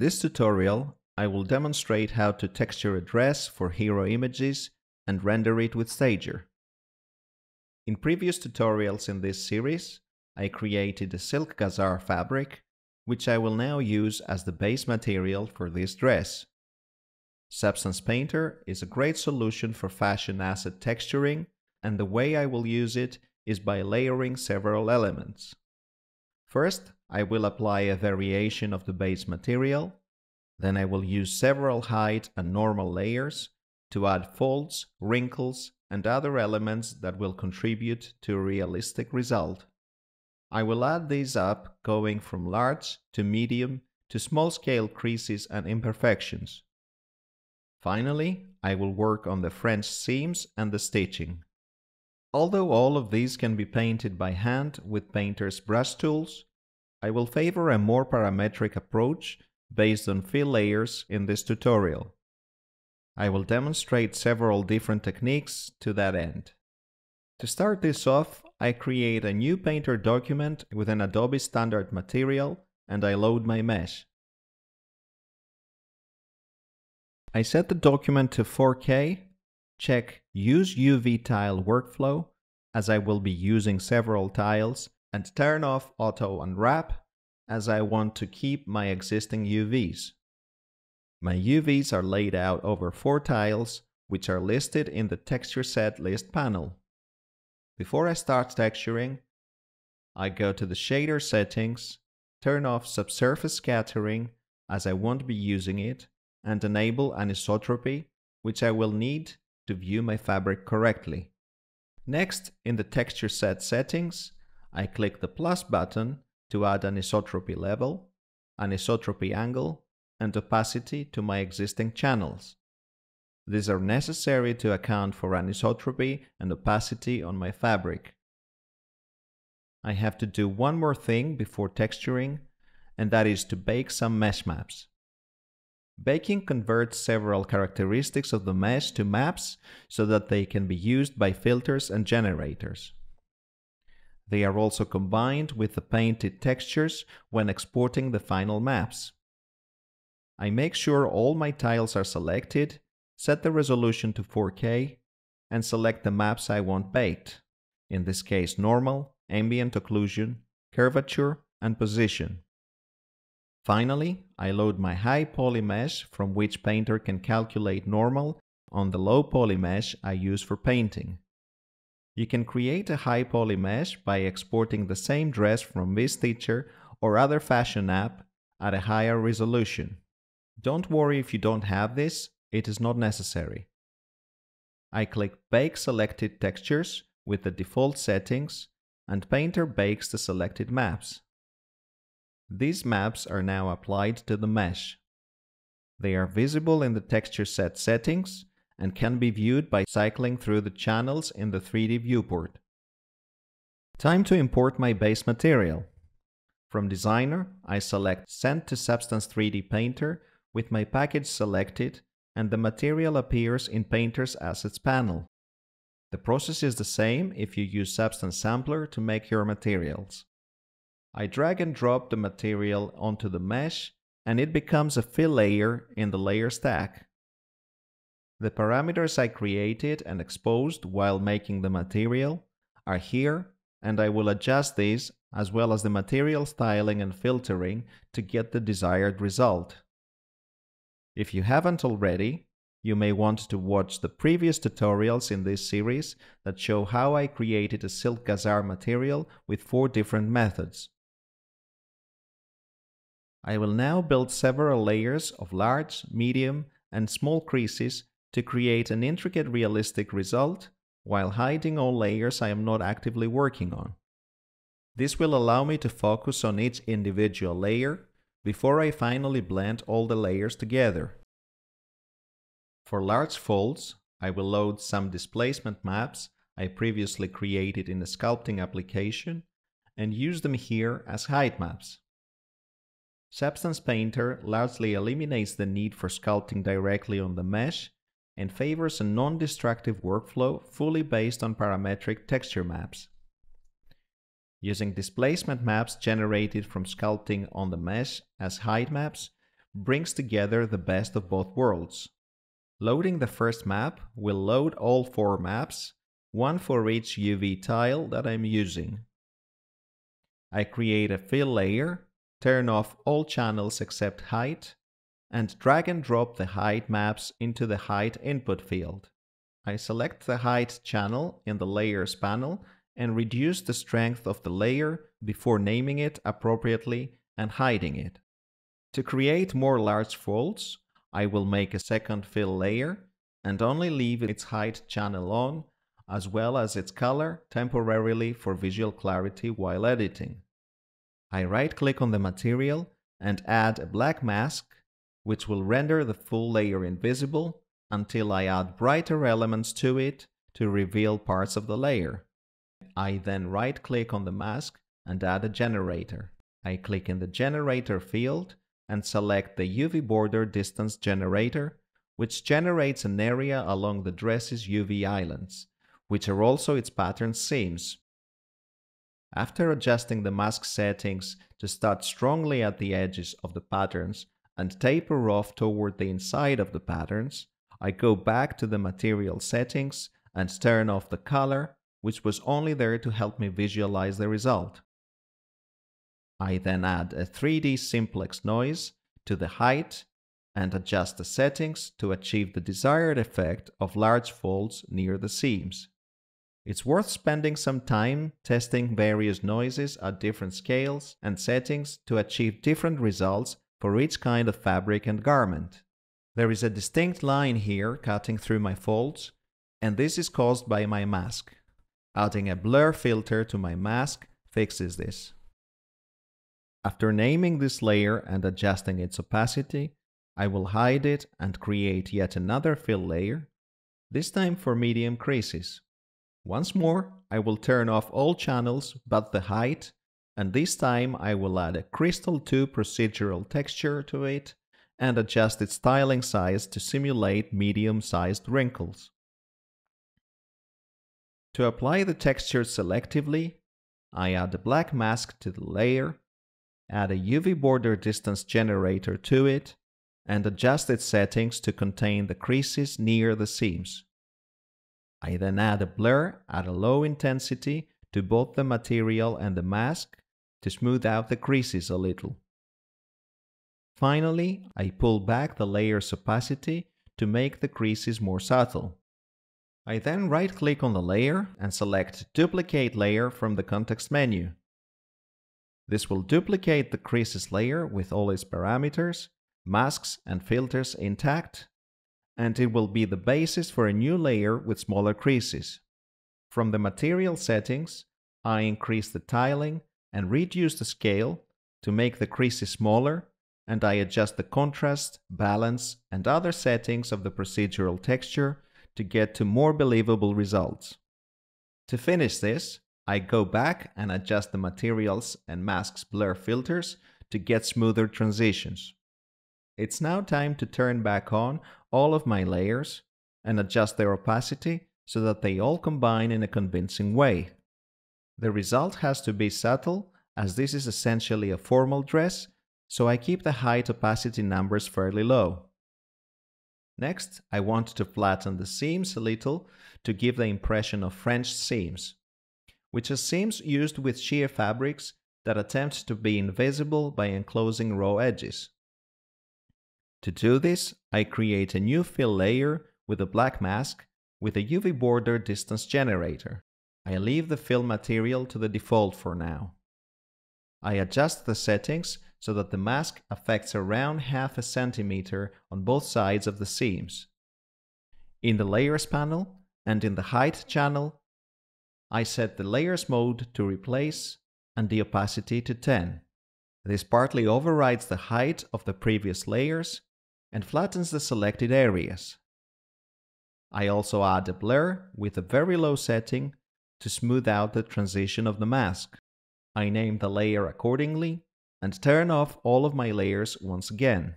this tutorial, I will demonstrate how to texture a dress for hero images and render it with Stager. In previous tutorials in this series, I created a silk gazar fabric, which I will now use as the base material for this dress. Substance Painter is a great solution for fashion asset texturing, and the way I will use it is by layering several elements. First, I will apply a variation of the base material, then I will use several height and normal layers to add folds, wrinkles, and other elements that will contribute to a realistic result. I will add these up going from large to medium to small scale creases and imperfections. Finally, I will work on the French seams and the stitching. Although all of these can be painted by hand with painter's brush tools, I will favor a more parametric approach based on fill layers in this tutorial. I will demonstrate several different techniques to that end. To start this off, I create a new Painter document with an Adobe standard material and I load my mesh. I set the document to 4K, check Use UV Tile Workflow as I will be using several tiles, and turn off Auto Unwrap as I want to keep my existing UVs. My UVs are laid out over four tiles, which are listed in the Texture Set List panel. Before I start texturing, I go to the shader settings, turn off subsurface scattering as I won't be using it, and enable anisotropy, which I will need to view my fabric correctly. Next, in the texture set settings, I click the plus button to add anisotropy level, anisotropy angle, and opacity to my existing channels. These are necessary to account for anisotropy and opacity on my fabric. I have to do one more thing before texturing, and that is to bake some mesh maps. Baking converts several characteristics of the mesh to maps so that they can be used by filters and generators. They are also combined with the painted textures when exporting the final maps. I make sure all my tiles are selected, set the resolution to 4K, and select the maps I want baked, in this case normal, ambient occlusion, curvature, and position. Finally, I load my high poly mesh from which Painter can calculate normal on the low poly mesh I use for painting. You can create a high poly mesh by exporting the same dress from this VStitcher or other fashion app at a higher resolution. Don't worry if you don't have this, it is not necessary. I click Bake Selected Textures with the default settings and Painter bakes the selected maps. These maps are now applied to the mesh. They are visible in the texture set settings and can be viewed by cycling through the channels in the 3D viewport. Time to import my base material. From Designer, I select Send to Substance 3D Painter with my package selected and the material appears in Painter's Assets panel. The process is the same if you use Substance Sampler to make your materials. I drag and drop the material onto the mesh and it becomes a fill layer in the layer stack. The parameters I created and exposed while making the material are here and I will adjust these as well as the material styling and filtering to get the desired result. If you haven't already, you may want to watch the previous tutorials in this series that show how I created a silk gazar material with four different methods. I will now build several layers of large, medium, and small creases to create an intricate realistic result while hiding all layers I am not actively working on. This will allow me to focus on each individual layer before I finally blend all the layers together. For large folds, I will load some displacement maps I previously created in the sculpting application and use them here as height maps. Substance Painter largely eliminates the need for sculpting directly on the mesh and favors a non-destructive workflow fully based on parametric texture maps. Using displacement maps generated from sculpting on the mesh as height maps brings together the best of both worlds. Loading the first map will load all four maps, one for each UV tile that I'm using. I create a fill layer, turn off all channels except height, and drag and drop the height maps into the height input field. I select the height channel in the layers panel and reduce the strength of the layer before naming it appropriately and hiding it. To create more large folds, I will make a second fill layer and only leave its height channel on as well as its color temporarily for visual clarity while editing. I right click on the material and add a black mask which will render the full layer invisible until I add brighter elements to it to reveal parts of the layer. I then right click on the mask and add a generator. I click in the generator field and select the UV border distance generator, which generates an area along the dress's UV islands, which are also its pattern seams. After adjusting the mask settings to start strongly at the edges of the patterns and taper off toward the inside of the patterns, I go back to the material settings and turn off the color, which was only there to help me visualize the result. I then add a 3D simplex noise to the height and adjust the settings to achieve the desired effect of large folds near the seams. It's worth spending some time testing various noises at different scales and settings to achieve different results for each kind of fabric and garment. There is a distinct line here cutting through my folds, and this is caused by my mask. Adding a blur filter to my mask fixes this. After naming this layer and adjusting its opacity, I will hide it and create yet another fill layer, this time for medium creases. Once more, I will turn off all channels but the height, and this time I will add a Crystal 2 procedural texture to it and adjust its tiling size to simulate medium-sized wrinkles. To apply the texture selectively, I add a black mask to the layer, add a UV border distance generator to it, and adjust its settings to contain the creases near the seams. I then add a blur at a low intensity to both the material and the mask to smooth out the creases a little. Finally, I pull back the layer's opacity to make the creases more subtle. I then right-click on the layer and select Duplicate Layer from the context menu. This will duplicate the creases layer with all its parameters, masks and filters intact and it will be the basis for a new layer with smaller creases. From the material settings, I increase the tiling and reduce the scale to make the creases smaller, and I adjust the contrast, balance, and other settings of the procedural texture to get to more believable results. To finish this, I go back and adjust the materials and masks blur filters to get smoother transitions. It's now time to turn back on all of my layers and adjust their opacity so that they all combine in a convincing way. The result has to be subtle as this is essentially a formal dress, so I keep the height opacity numbers fairly low. Next, I want to flatten the seams a little to give the impression of French seams, which are seams used with sheer fabrics that attempt to be invisible by enclosing raw edges. To do this, I create a new fill layer with a black mask with a UV border distance generator. I leave the fill material to the default for now. I adjust the settings so that the mask affects around half a centimeter on both sides of the seams. In the Layers panel and in the Height channel, I set the Layers mode to Replace and the opacity to 10. This partly overrides the height of the previous layers and flattens the selected areas. I also add a blur with a very low setting to smooth out the transition of the mask. I name the layer accordingly and turn off all of my layers once again.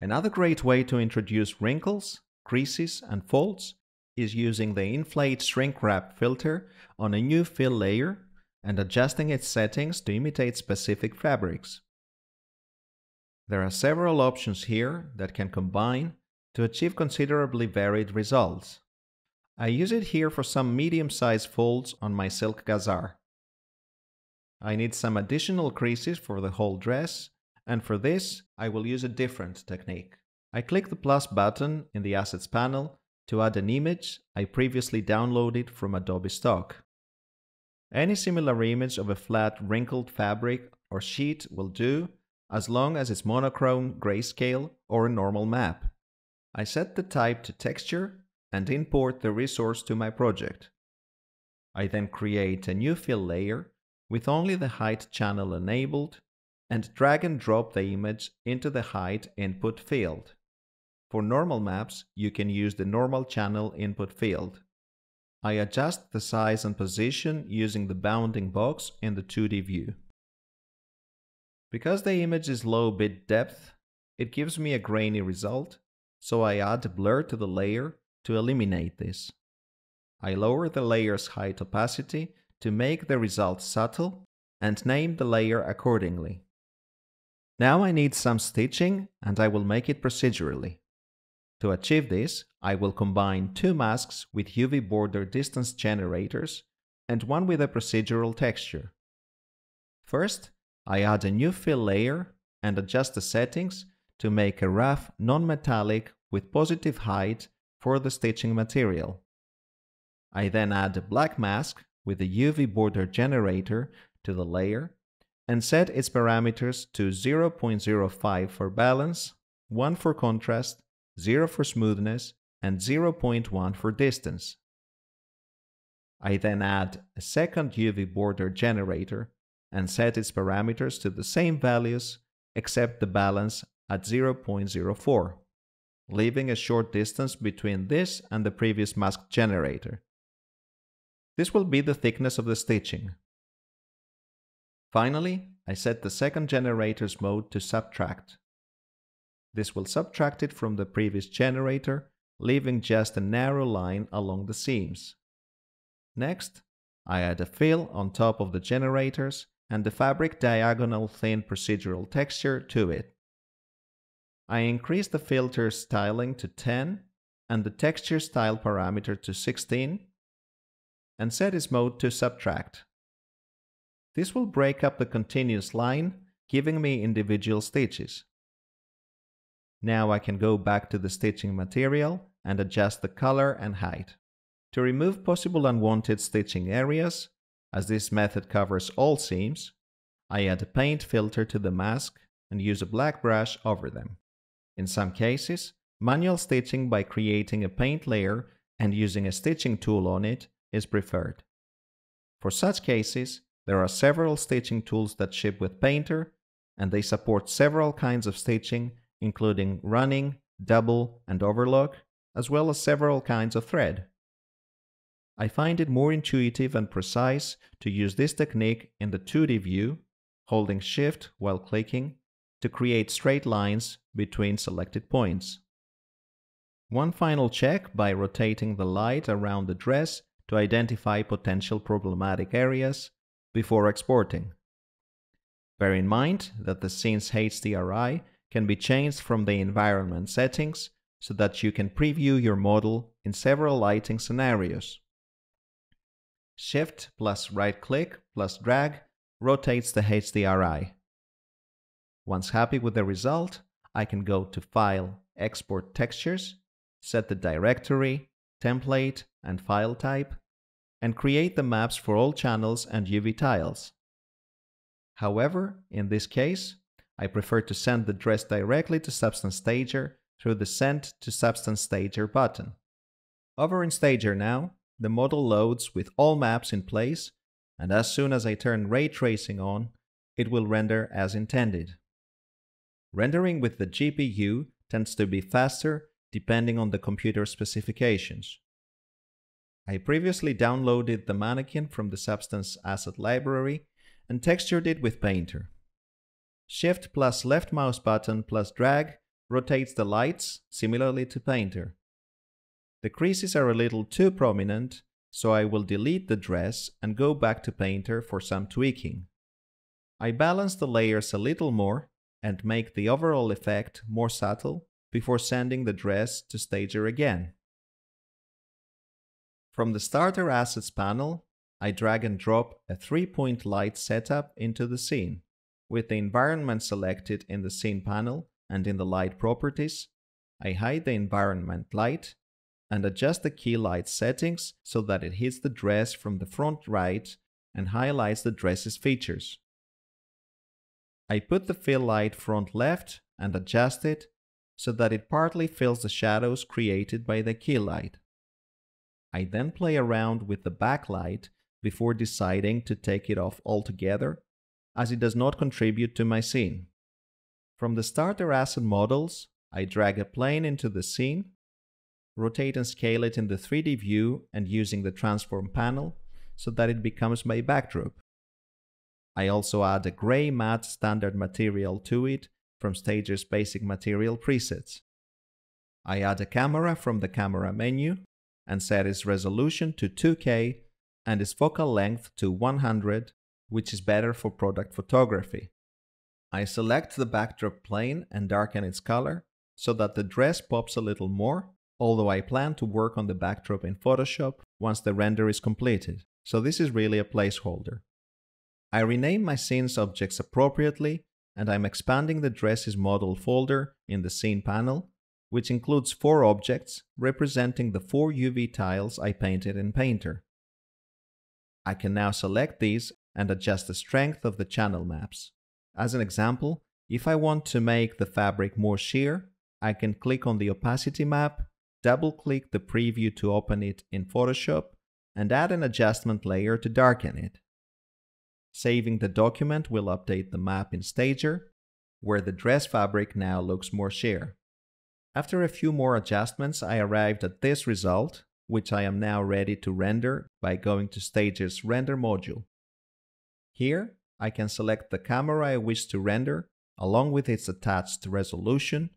Another great way to introduce wrinkles, creases, and folds is using the Inflate Shrink Wrap filter on a new fill layer and adjusting its settings to imitate specific fabrics. There are several options here that can combine to achieve considerably varied results. I use it here for some medium-sized folds on my silk gazar. I need some additional creases for the whole dress, and for this I will use a different technique. I click the plus button in the Assets panel to add an image I previously downloaded from Adobe Stock. Any similar image of a flat wrinkled fabric or sheet will do as long as it's monochrome, grayscale, or a normal map. I set the type to texture and import the resource to my project. I then create a new fill layer with only the height channel enabled and drag and drop the image into the height input field. For normal maps, you can use the normal channel input field. I adjust the size and position using the bounding box in the 2D view. Because the image is low bit depth, it gives me a grainy result, so I add a blur to the layer to eliminate this. I lower the layer's height opacity to make the result subtle and name the layer accordingly. Now I need some stitching and I will make it procedurally. To achieve this, I will combine two masks with UV border distance generators and one with a procedural texture. First, I add a new fill layer and adjust the settings to make a rough non-metallic with positive height for the stitching material. I then add a black mask with the UV border generator to the layer and set its parameters to 0.05 for balance, 1 for contrast, 0 for smoothness, and 0.1 for distance. I then add a second UV border generator and set its parameters to the same values except the balance at 0.04, leaving a short distance between this and the previous mask generator. This will be the thickness of the stitching. Finally, I set the second generator's mode to subtract. This will subtract it from the previous generator, leaving just a narrow line along the seams. Next, I add a fill on top of the generators and the fabric diagonal thin procedural texture to it. I increase the filter styling to 10 and the texture style parameter to 16 and set its mode to subtract. This will break up the continuous line, giving me individual stitches. Now I can go back to the stitching material and adjust the color and height. To remove possible unwanted stitching areas, as this method covers all seams, I add a paint filter to the mask and use a black brush over them. In some cases, manual stitching by creating a paint layer and using a stitching tool on it is preferred. For such cases, there are several stitching tools that ship with Painter, and they support several kinds of stitching, including running, double, and overlock, as well as several kinds of thread. I find it more intuitive and precise to use this technique in the 2D view, holding Shift while clicking, to create straight lines between selected points. One final check by rotating the light around the dress to identify potential problematic areas before exporting. Bear in mind that the scene's HDRI can be changed from the environment settings so that you can preview your model in several lighting scenarios. Shift plus right click plus drag rotates the HDRI. Once happy with the result, I can go to File, Export Textures, set the directory, template, and file type, and create the maps for all channels and UV tiles. However, in this case, I prefer to send the dress directly to Substance Stager through the Send to Substance Stager button. Over in Stager now, the model loads with all maps in place, and as soon as I turn ray tracing on, it will render as intended. Rendering with the GPU tends to be faster depending on the computer specifications. I previously downloaded the mannequin from the Substance Asset Library and textured it with Painter. Shift plus left mouse button plus drag rotates the lights similarly to Painter. The creases are a little too prominent, so I will delete the dress and go back to Painter for some tweaking. I balance the layers a little more and make the overall effect more subtle before sending the dress to Stager again. From the Starter Assets panel, I drag and drop a three-point light setup into the scene. With the environment selected in the scene panel and in the light properties, I hide the environment light and adjust the key light settings so that it hits the dress from the front right and highlights the dress's features. I put the fill light front left and adjust it so that it partly fills the shadows created by the key light. I then play around with the backlight before deciding to take it off altogether, as it does not contribute to my scene. From the starter asset models, I drag a plane into the scene, rotate and scale it in the 3D view and using the transform panel so that it becomes my backdrop. I also add a gray matte standard material to it from Stager's basic material presets. I add a camera from the camera menu and set its resolution to 2K and its focal length to 100, which is better for product photography. I select the backdrop plane and darken its color so that the dress pops a little more, although I plan to work on the backdrop in Photoshop once the render is completed, so this is really a placeholder. I rename my scene's objects appropriately and I'm expanding the dresses model folder in the scene panel, which includes four objects representing the four UV tiles I painted in Painter. I can now select these and adjust the strength of the channel maps. As an example, if I want to make the fabric more sheer, I can click on the opacity map, double-click the preview to open it in Photoshop, and add an adjustment layer to darken it. Saving the document will update the map in Stager, where the dress fabric now looks more sheer. After a few more adjustments, I arrived at this result, which I am now ready to render by going to Stager's Render module. Here, I can select the camera I wish to render, along with its attached resolution,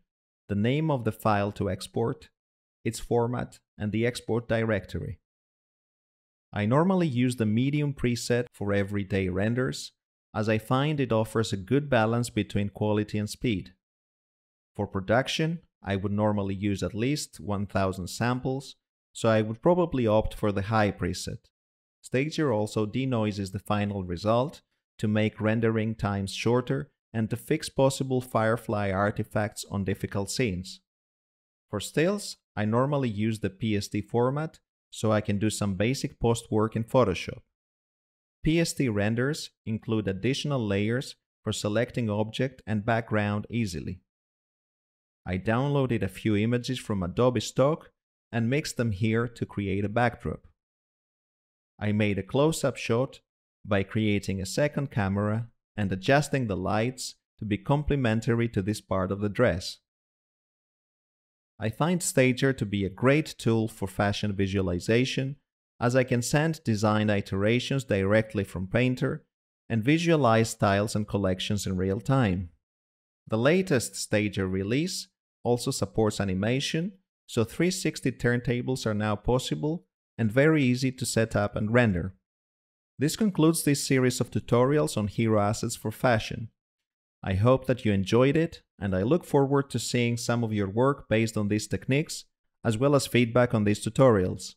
the name of the file to export, its format, and the export directory. I normally use the medium preset for everyday renders, as I find it offers a good balance between quality and speed. For production, I would normally use at least 1000 samples, so I would probably opt for the high preset. Stager also denoises the final result to make rendering times shorter and to fix possible Firefly artifacts on difficult scenes. For stills, I normally use the PSD format, so I can do some basic post work in Photoshop. PSD renders include additional layers for selecting object and background easily. I downloaded a few images from Adobe Stock and mixed them here to create a backdrop. I made a close-up shot by creating a second camera and adjusting the lights to be complementary to this part of the dress. I find Stager to be a great tool for fashion visualization as I can send design iterations directly from Painter and visualize styles and collections in real time. The latest Stager release also supports animation, so 360 turntables are now possible and very easy to set up and render. This concludes this series of tutorials on hero assets for fashion. I hope that you enjoyed it, and I look forward to seeing some of your work based on these techniques, as well as feedback on these tutorials.